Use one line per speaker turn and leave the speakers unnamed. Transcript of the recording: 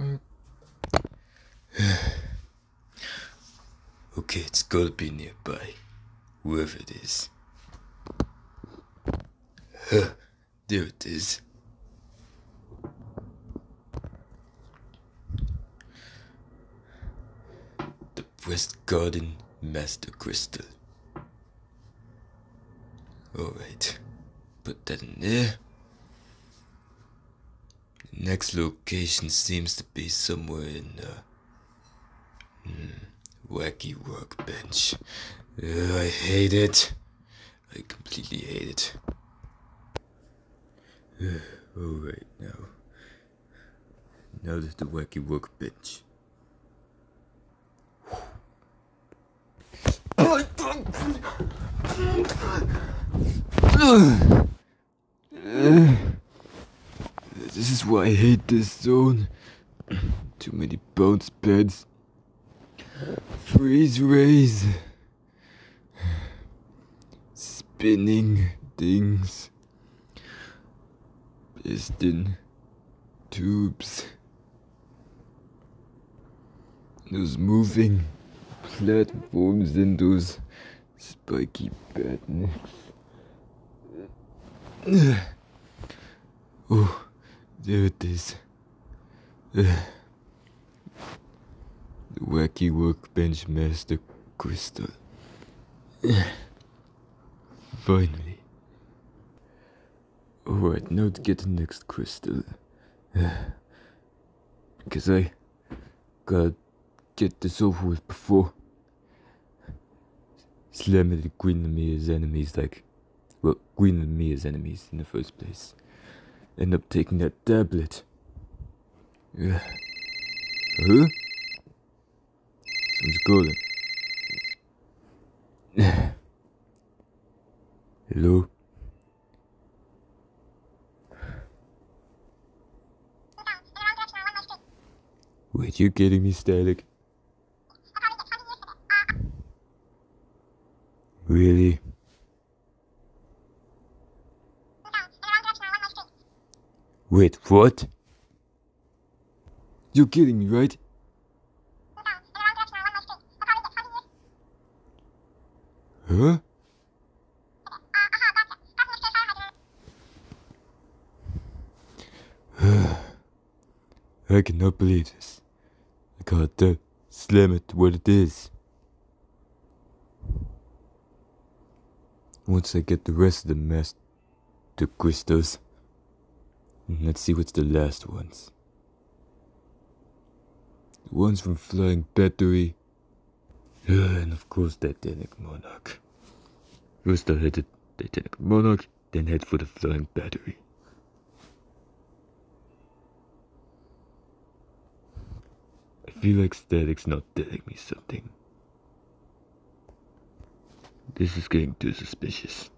okay, it's gotta be nearby. Whoever it is. Huh, there it is. The West Garden Master Crystal. Alright, put that in there. Next location seems to be somewhere in the hmm, wacky workbench. Ugh, I hate it. I completely hate it. Ugh, Alright now. Now there's the wacky workbench. This is why I hate this zone. Too many bounce pads. Freeze rays. Spinning things. Piston tubes. Those moving platforms and those spiky badniks. There it is. Uh, the wacky workbench master crystal. Finally. Alright, now to get the next crystal. Because I gotta get this over with before Slam-itt Queen and me as enemies, like, well, Queen and me as enemies in the first place. End up taking that tablet. Yeah. Huh? Someone's calling. Hello? Wait, you kidding me, Static? Really? Wait, what? You're kidding me, right? Huh? I cannot believe this. I gotta slam it what it is. Once I get the rest of the master crystals, Mm, let's see what's the last ones. The ones from Flying Battery, and of course Titanic Monarch. First I hit the Titanic Monarch, then head for the Flying Battery. I feel like Static's not telling me something. This is getting too suspicious.